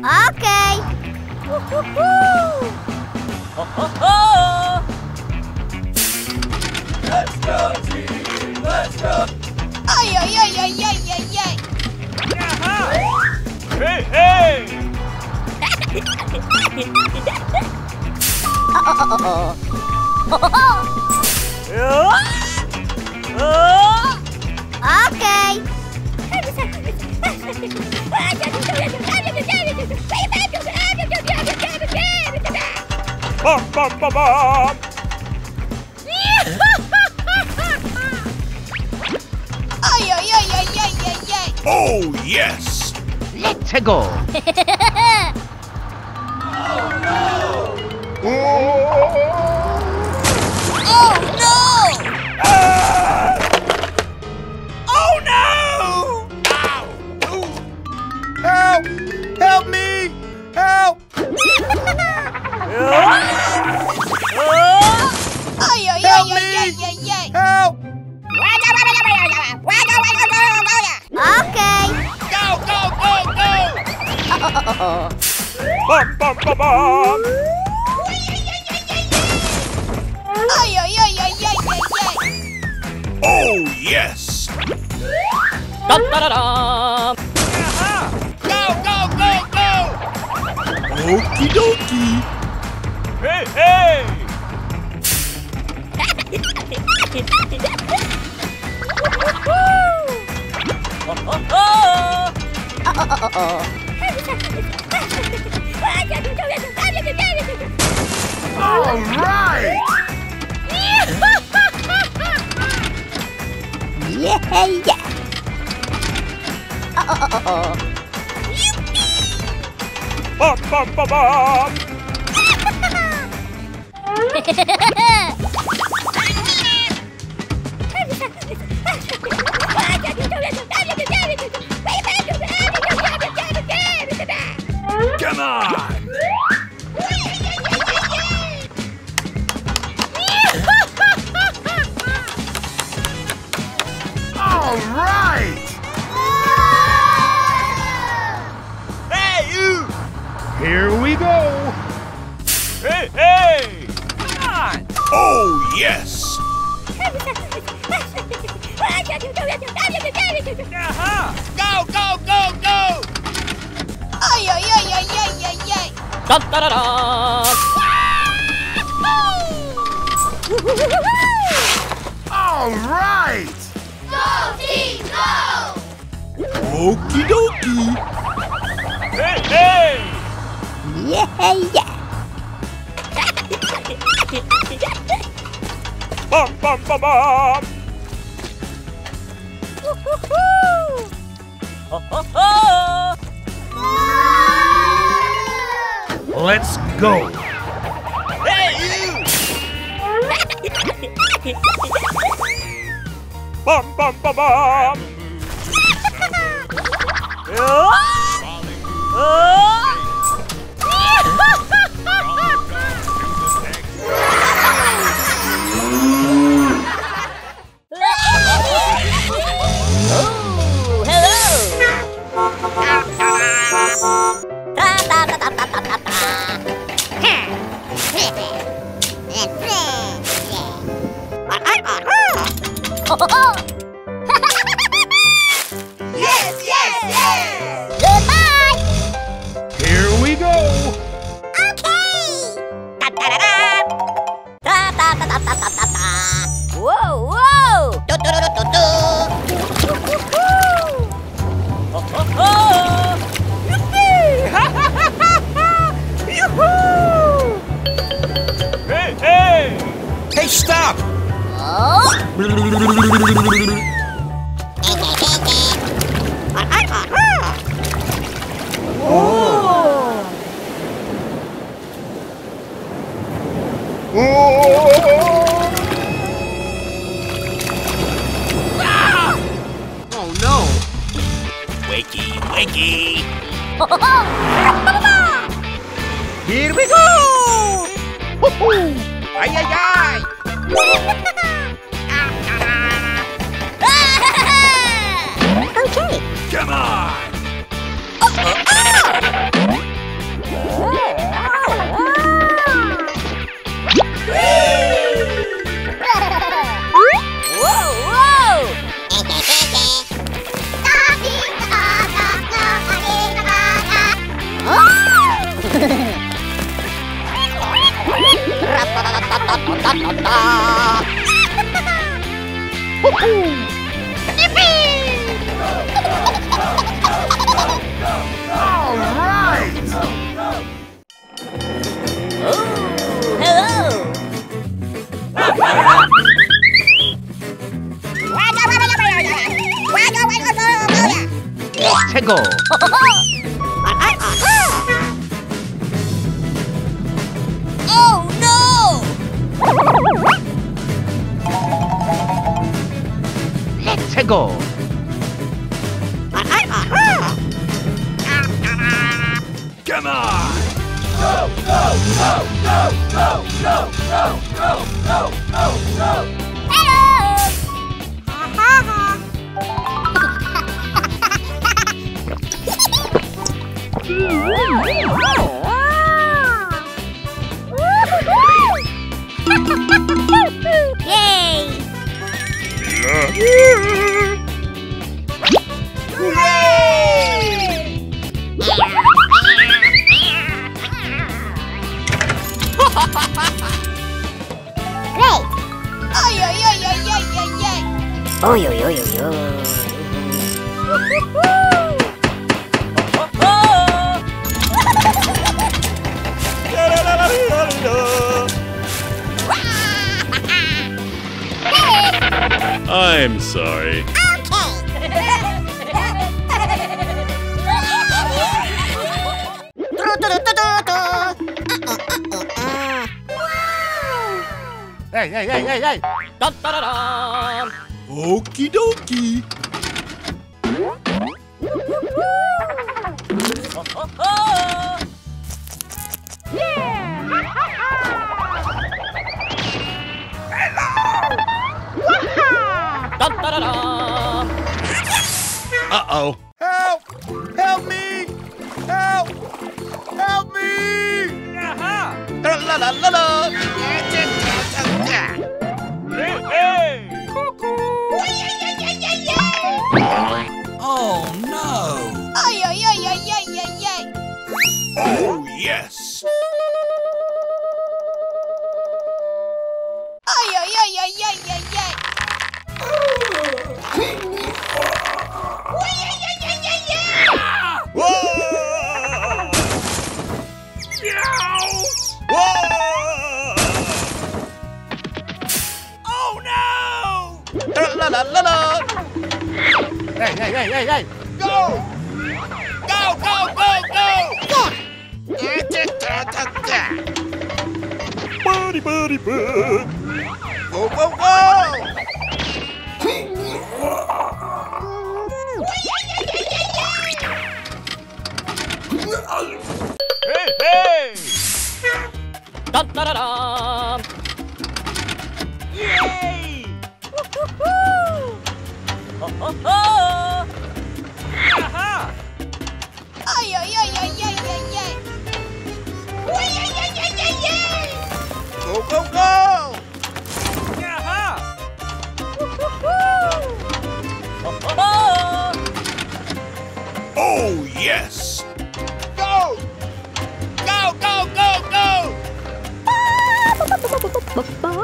Okay. Let's go. Let's go. Ay, ay, ay, ay, ay, ay, ay. Hey, hey! Okay. Bum, bum, bum, bum! Ay, ay, ay, ay, ay, ay. Oh, yes. Let's go. Oh, Oh, yes. Go, go, go, go! Okie dokie. Hey, hey! All right. Yeah, yeah. Bum, bum, bum, bum! Come on. Oh, yes. Go, go, go, go! Ay, ay, ay, ay, ay, ay, ay. All right. Okie dokie. Hey, hey! Yeah, yeah. Bum, bum, bum, bum! Let's go. Hey, you! Bum, bum, bum, bum! Yes, Here we go! Ay, ay, ay! Come on! Whoa, whoa! Hello! Let's go! Oh no! Let's go! Come on! Yay! I'm sorry. Hey, hey, hey, hey, hey! Okie dokie. Uh-oh. Help! Help me! Help! Help me! La la la la la! Oh, no! Ay, ay, ay, ay, ay, ay, ay. Oh, yes! Hey, hey, hey, hey, hey! Go! Go, go, go, go! Buddy, buddy, bud. Go, go, go!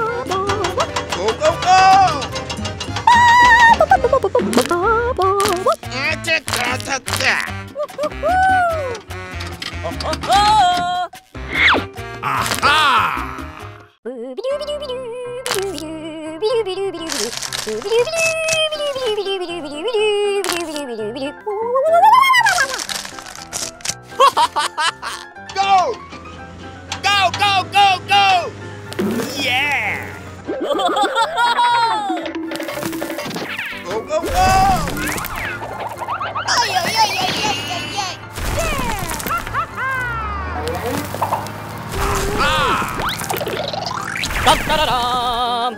Go, go, go! Aha! Dum, da, da, dum.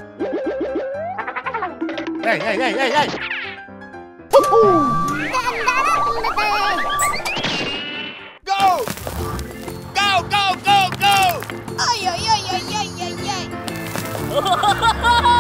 Hey, hey, hey, hey, hey! Go! Go, go, go, go! Ay, ay, ay, ay, ay, ay, ay!